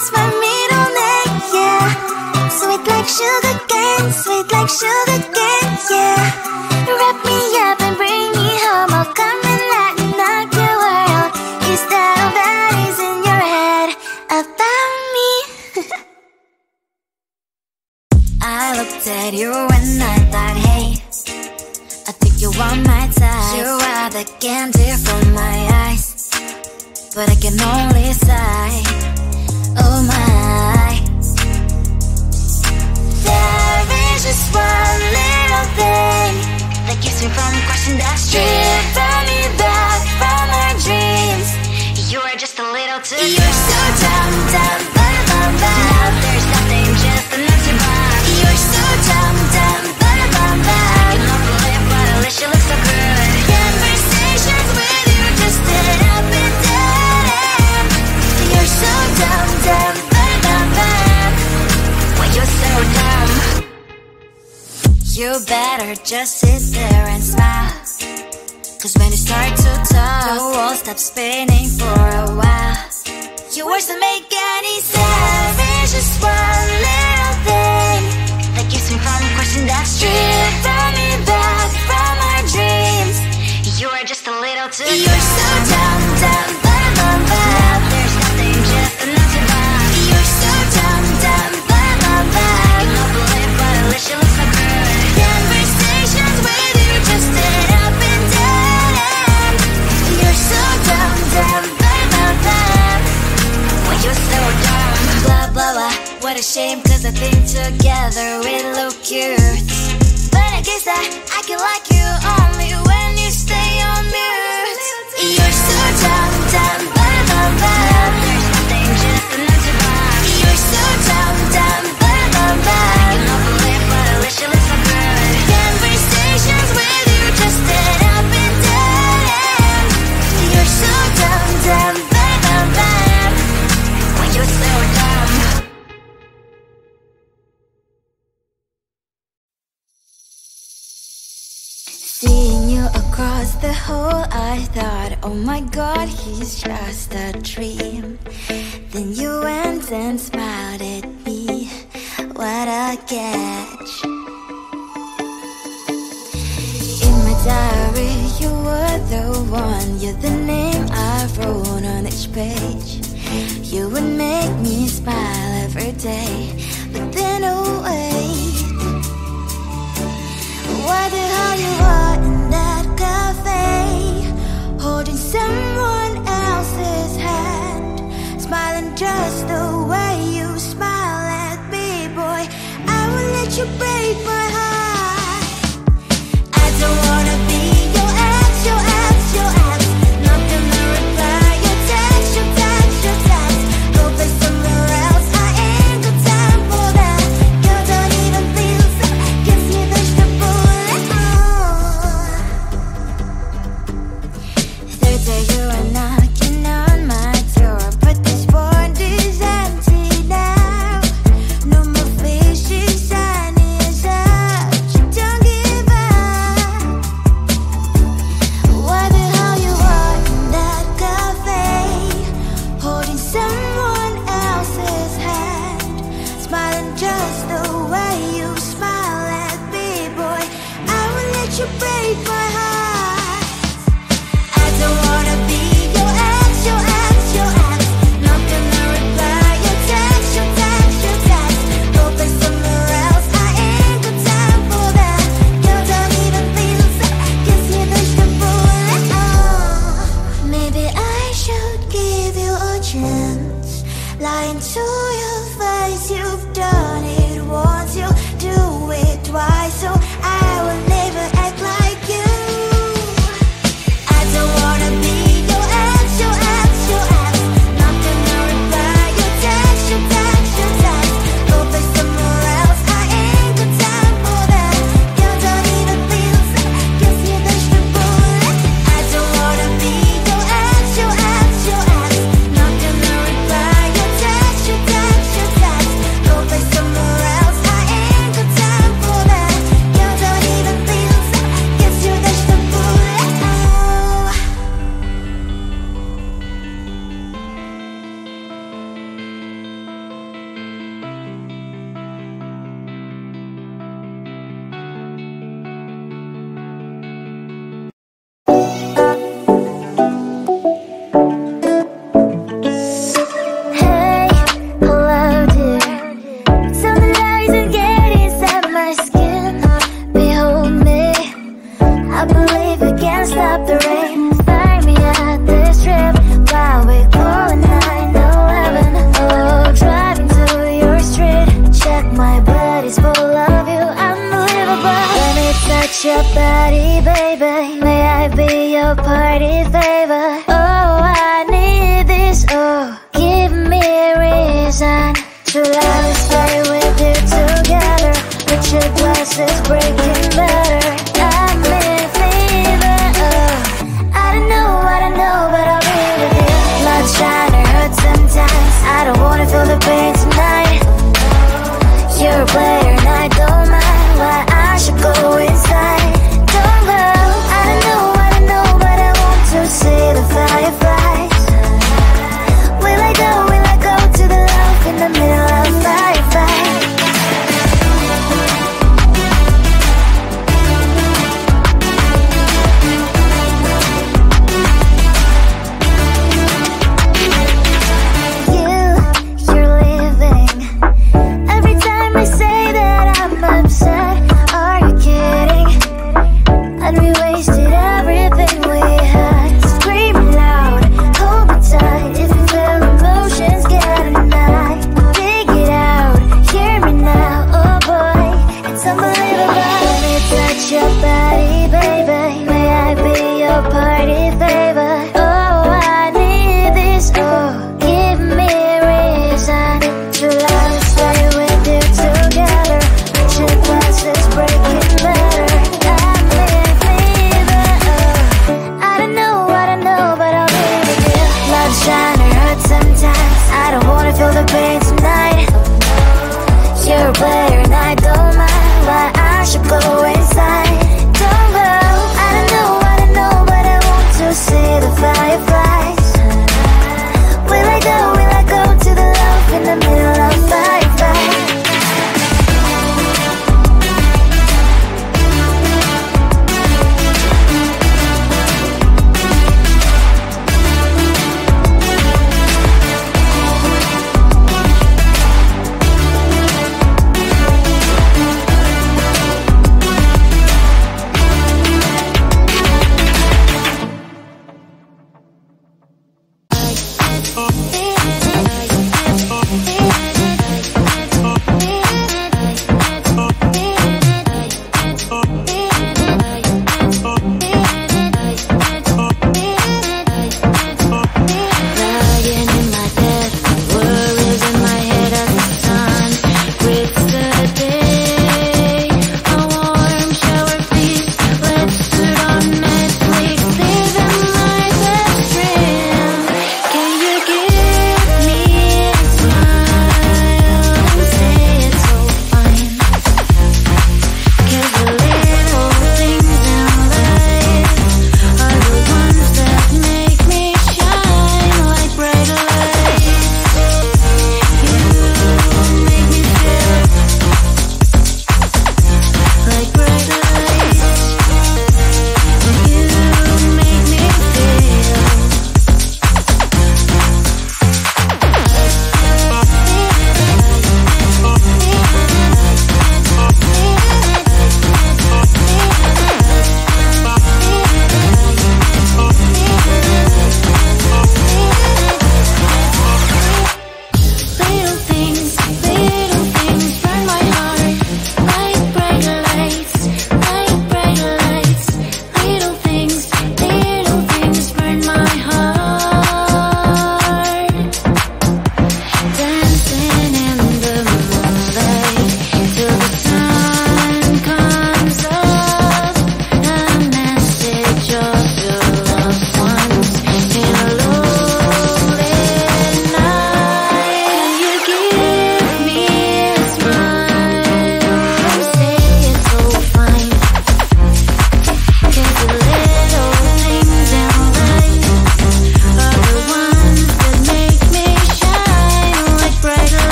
It's my middle name, yeah. Sweet like sugar cane, sweet like sugar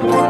Bye.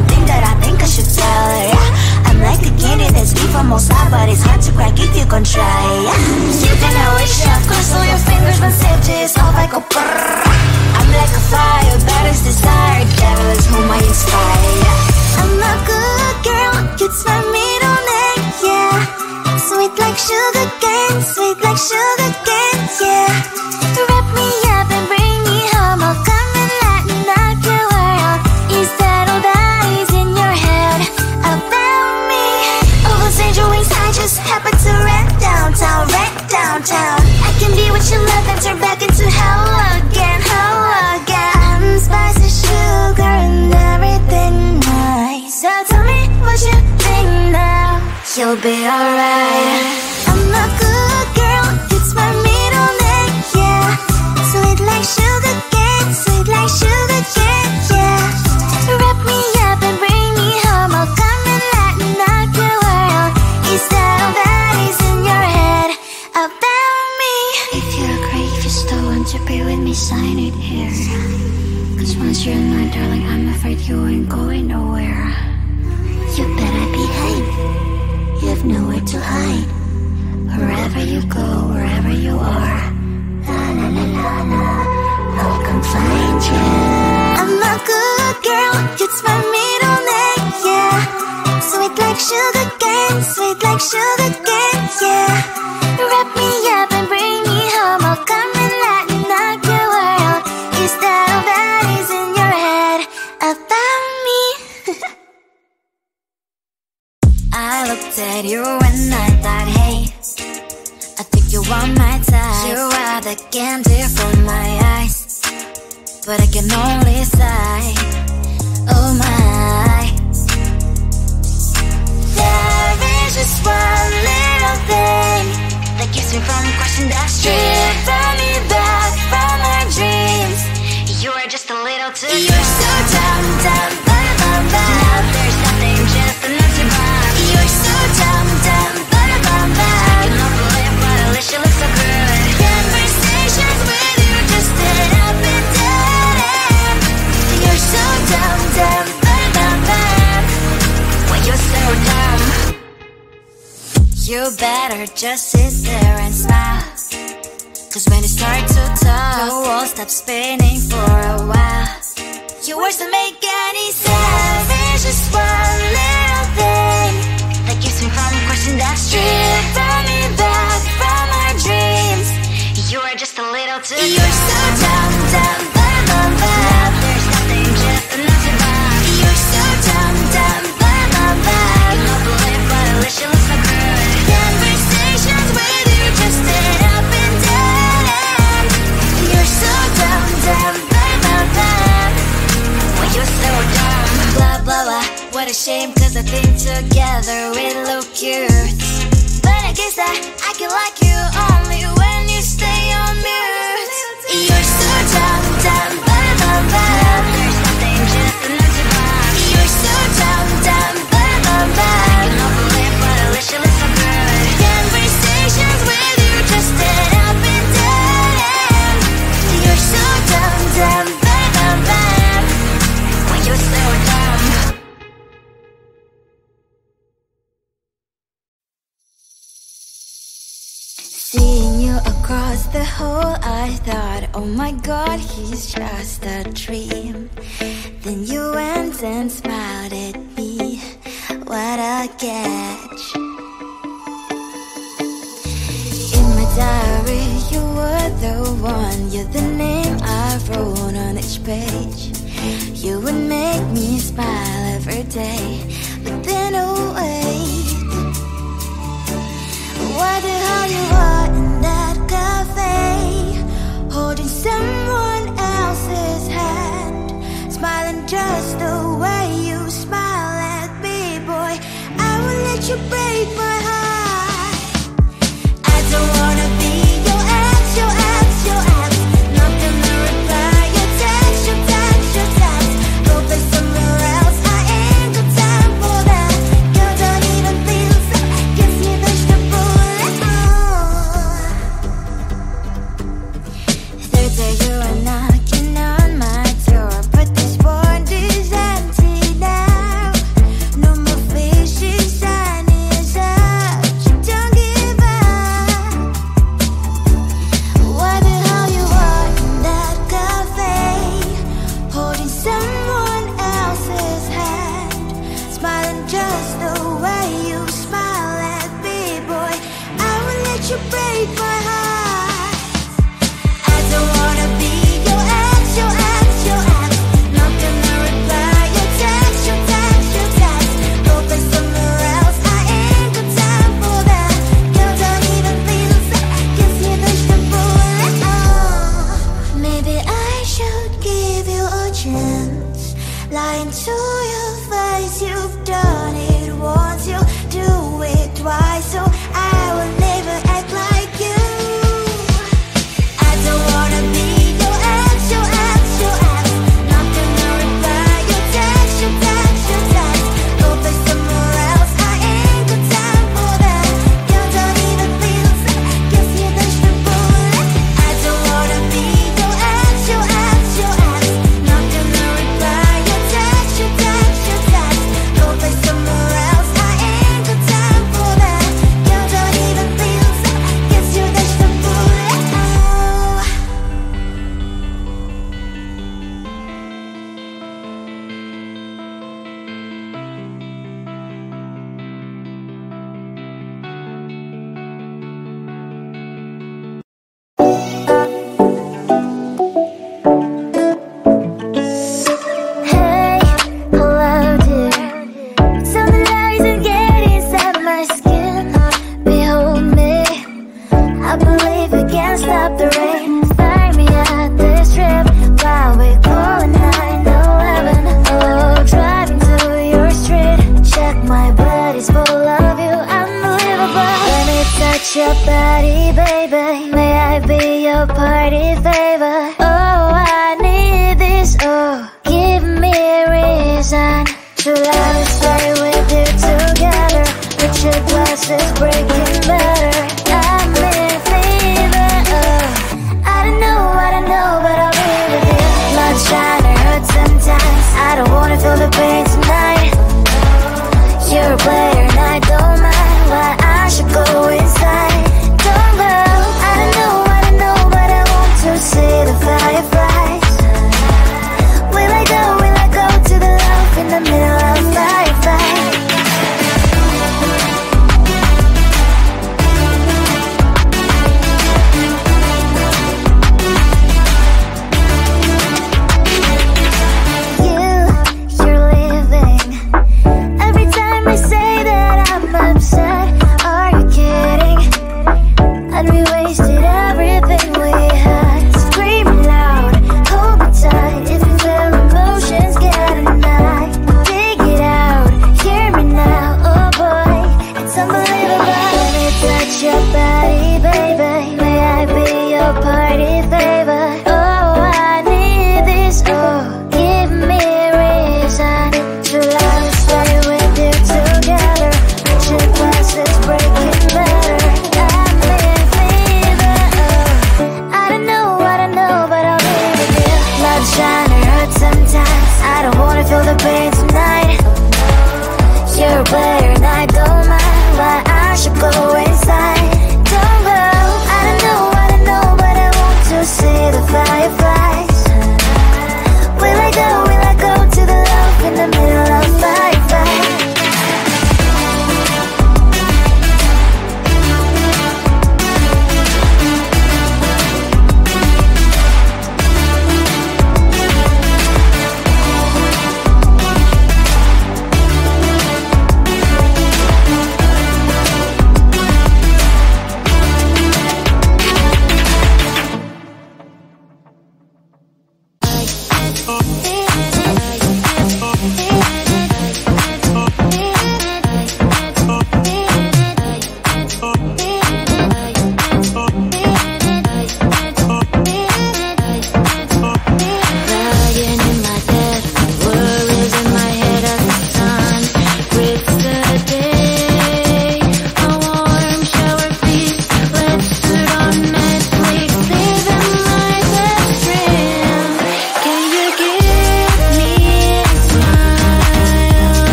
one thing that I think I should tell her yeah. I'm like a candy that's deep from most high But it's hard to crack if you can try yeah. You can always shove Cross all your fingers when safety is all I go brrr. I'm like a fire, that is desire Devil is whom I inspire yeah. I'm a good girl, you'd smell me on neck, yeah Sweet like sugar cane, sweet like sugar cane, yeah you'll be alright. I'm a good girl, it's my middle name, yeah. Sweet like sugar cane, sweet like sugar cane, yeah. Wrap me up and bring me home, I'll come and lighten up your world. Is that all that is in your head about me? If you agree, if you still want to be with me, sign it here. Cause once you're in my darling, I'm afraid you ain't going nowhere. have nowhere to hide. Wherever you go, wherever you are, la la la la la, I'll come find you. I'm a good girl, it's my middle name, yeah. Sweet like sugar cane, sweet like sugar cane. just I think together we look cute. But I guess that I can like you. across the hall, I thought, oh my god, he's just a dream. Then you went and smiled at me. What a catch. In my diary, you were the one, you're the name I wrote on each page. You would make me smile every day, but then oh, away. what the hell you are? just the way you smile at me, boy. I will let you break my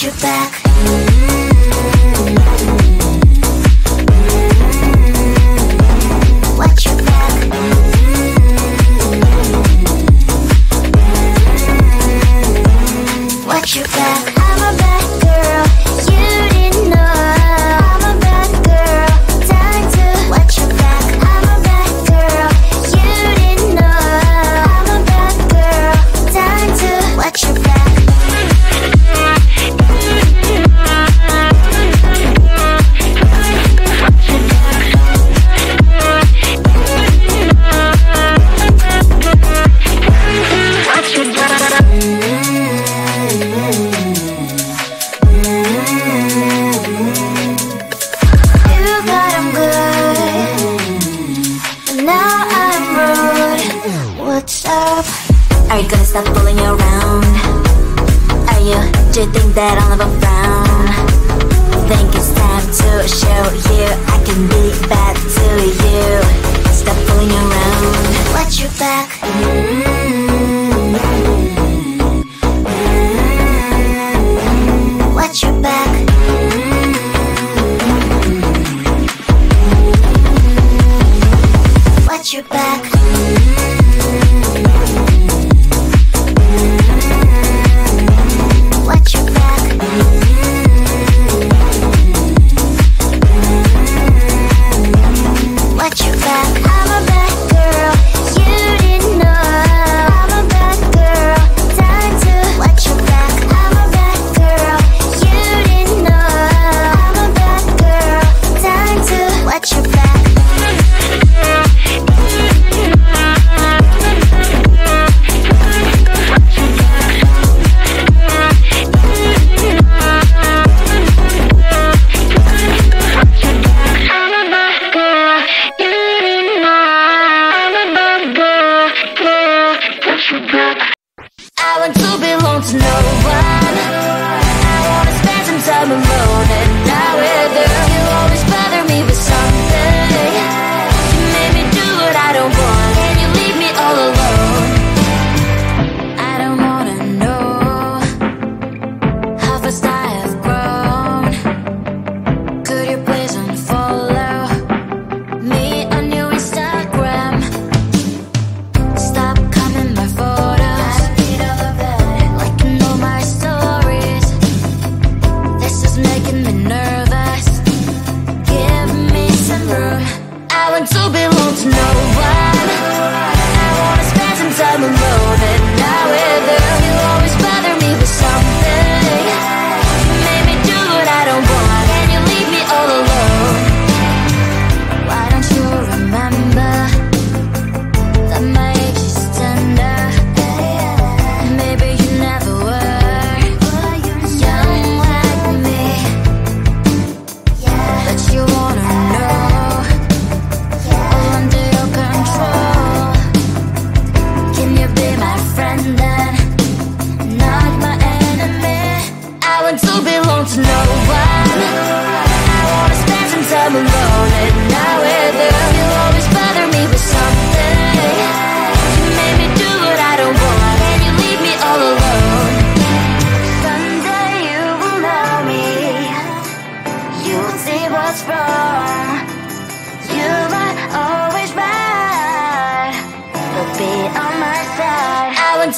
I'm a bad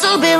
So be.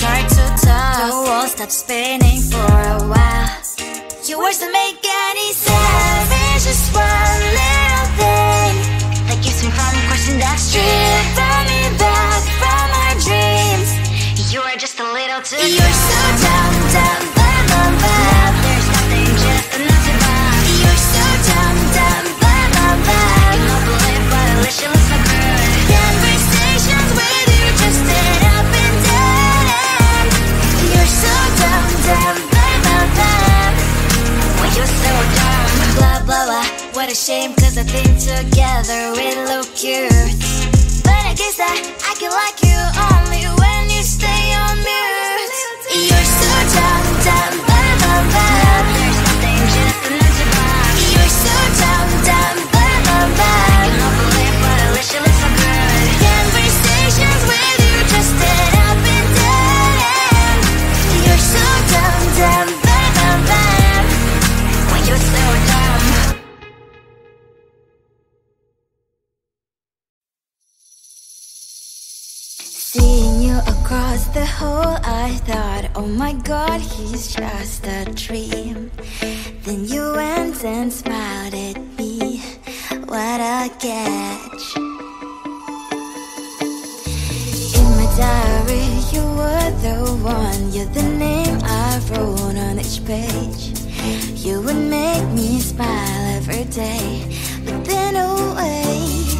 start to talk. The world stopped spinning for a while. Your words don't make any sense. It's just not ashamed cause I think together we look cute But I guess that I can like you only when you stay on mute. You're so dumb, dumb Seeing you across the hall, I thought, oh my god, he's just a dream. Then you went and smiled at me. What a catch! In my diary, you were the one, you're the name I wrote on each page. You would make me smile every day, but then away.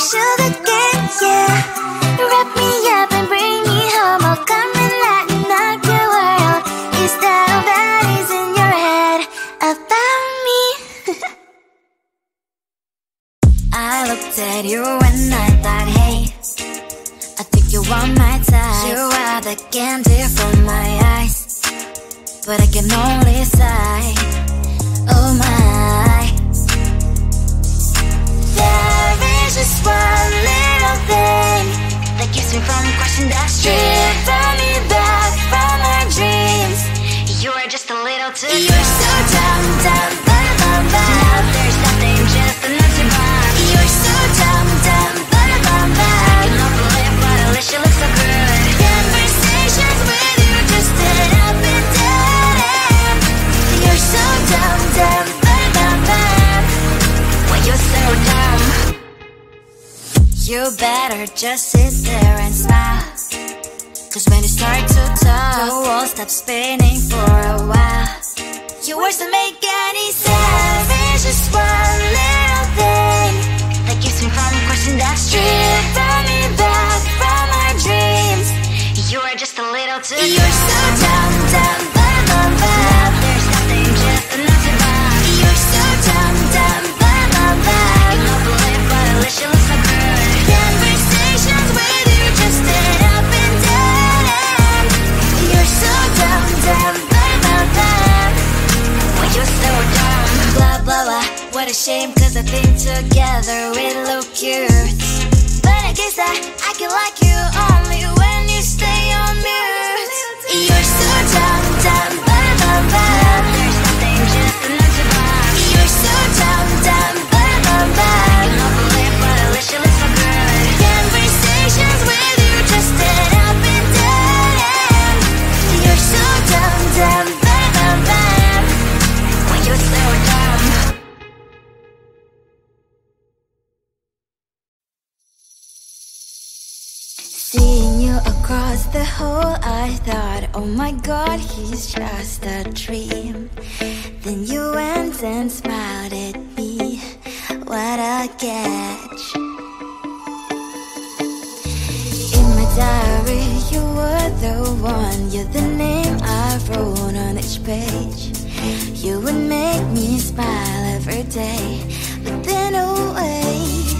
sugar cane, Wrap me up and bring me home I'll come and up your world Is that all that is in your head about me? I looked at you and I thought, hey I think you want my time You are the candy from my eyes But I can only You better just sit there and smile. Cause when you start to talk The world stops spinning for a while. Your words don't make any sense of shame cause I think together we look cute. But I guess that I can like you only when you stay on mute. You're so dumb, dumb, bam, bam, bam You're so dumb, dumb Seeing you across the hall, I thought, oh my god, he's just a dream. Then you went and smiled at me. What a catch. In my diary, you were the one, you're the name I wrote on each page. You would make me smile every day, but then oh away.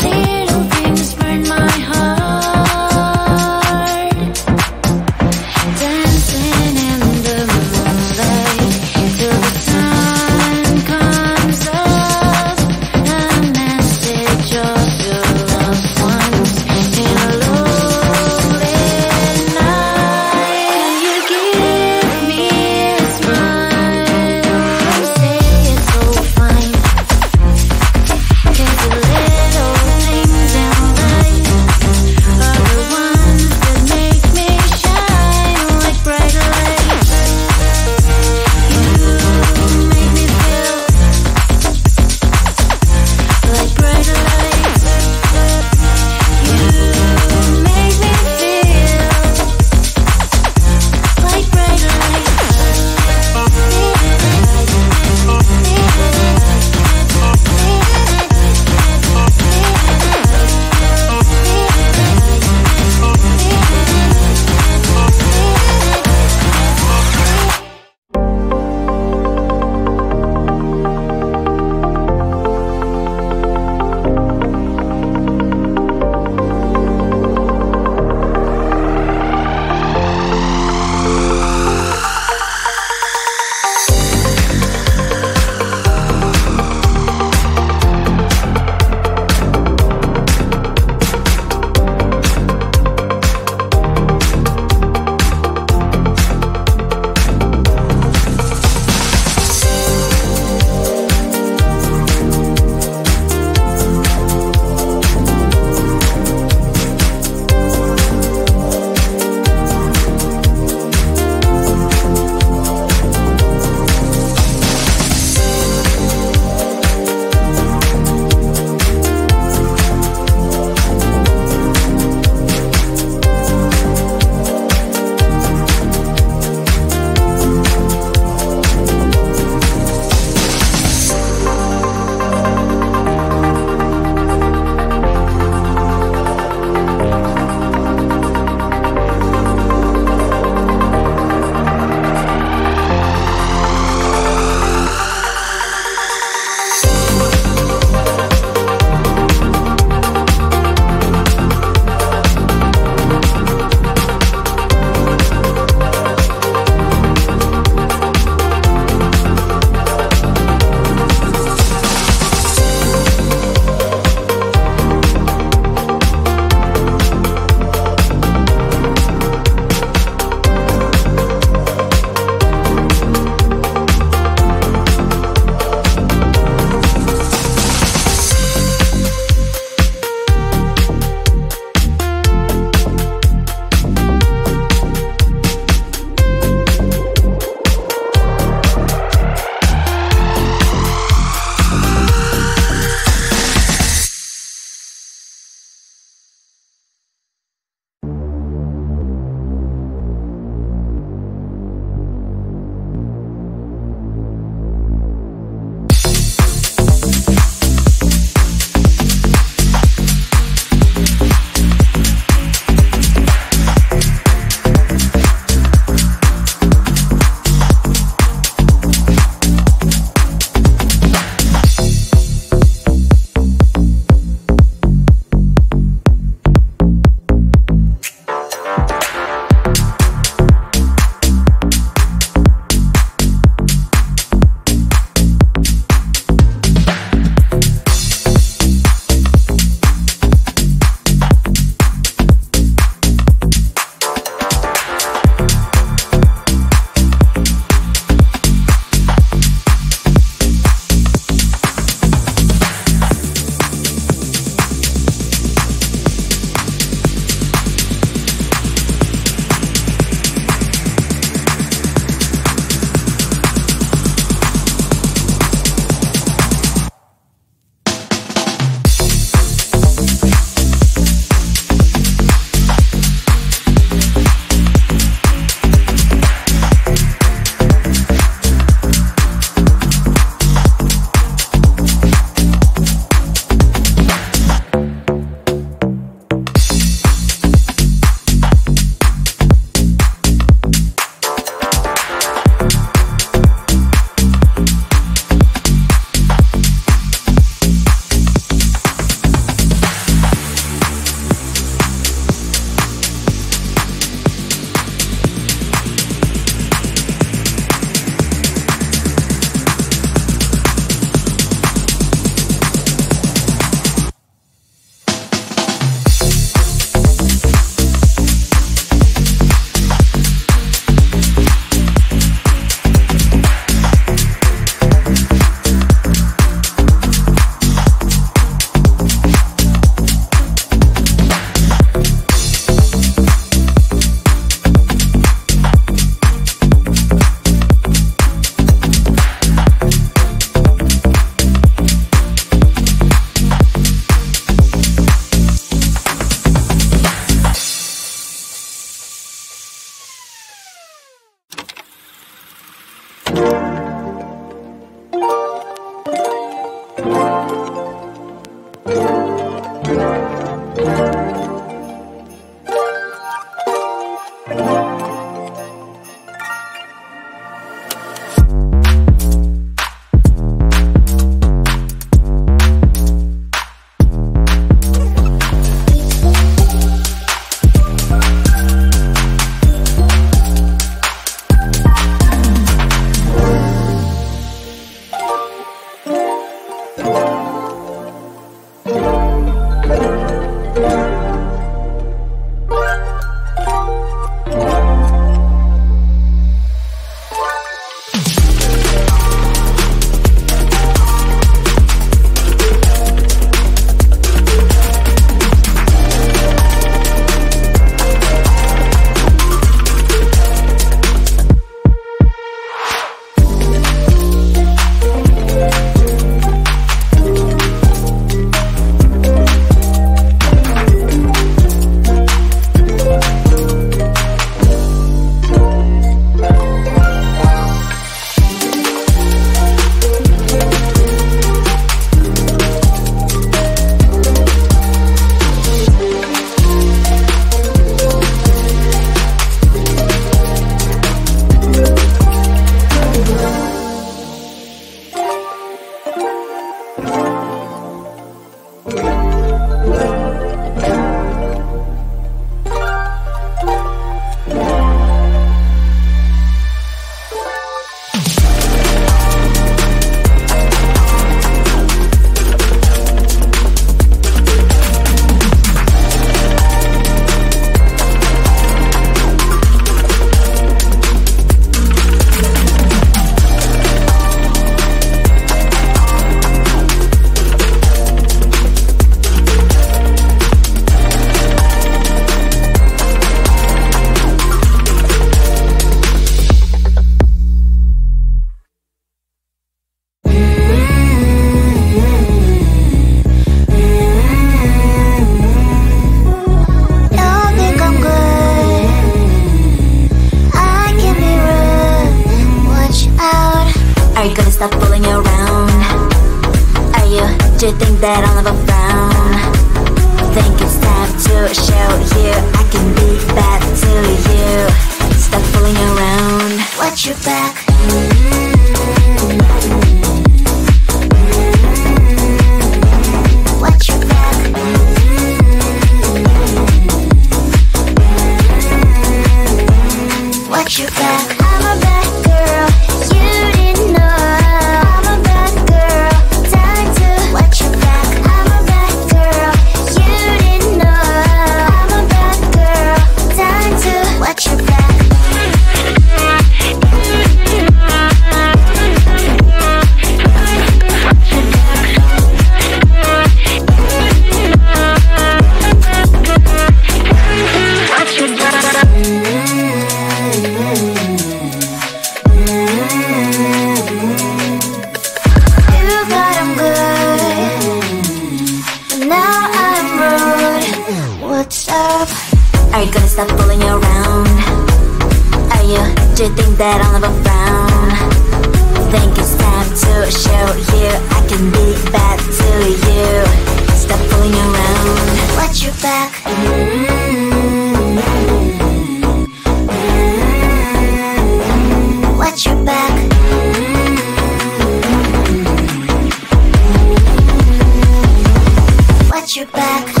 Your back.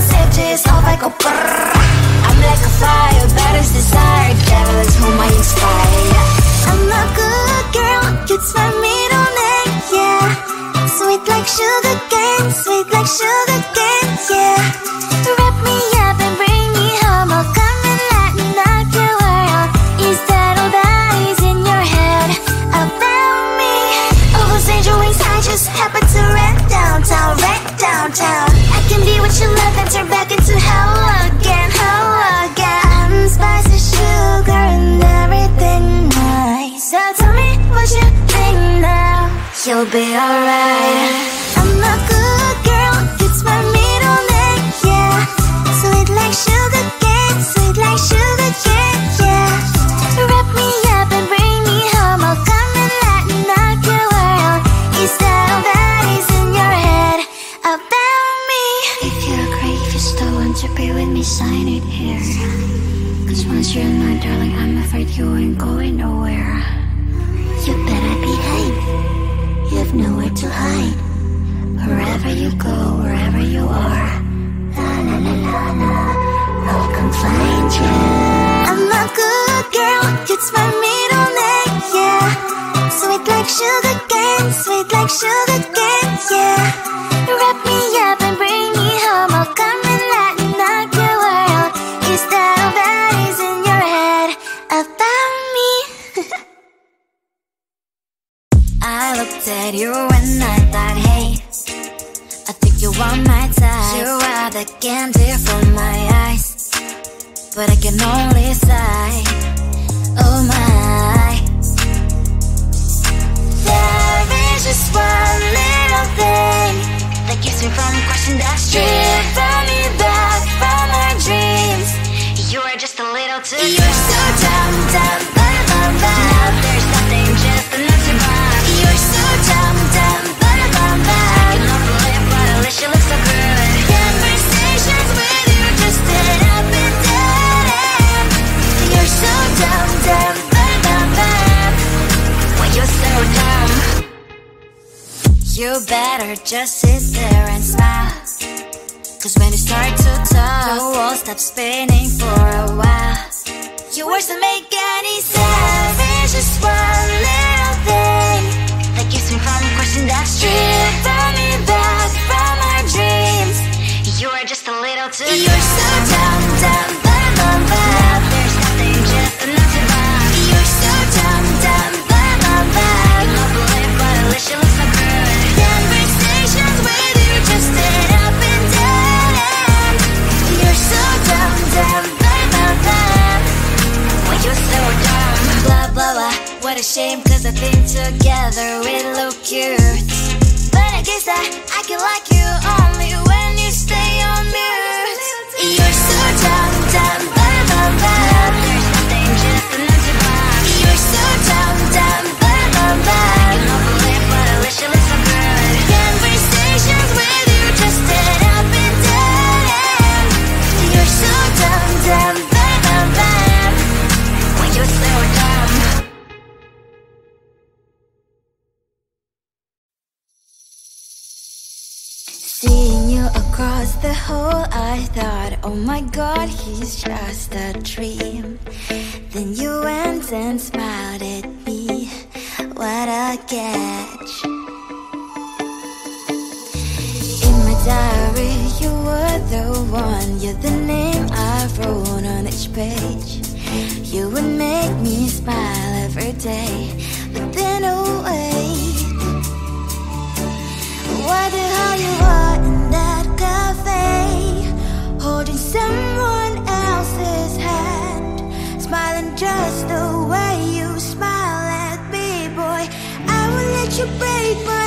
seja só vai comprar not a catch. In my diary, you were the one. You're the name I wrote on each page. You would make me smile every day, but then oh, away. Why the hell you are in that cafe, holding someone else's hand, smiling just the way. you break my